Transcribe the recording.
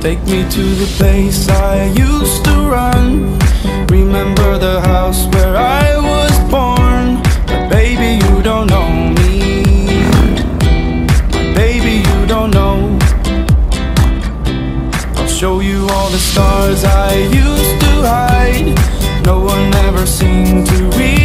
Take me to the place I used to run. Remember the house where I was born. But baby, you don't know me. Baby, you don't know. I'll show you all the stars I used to hide. No one ever seemed to read.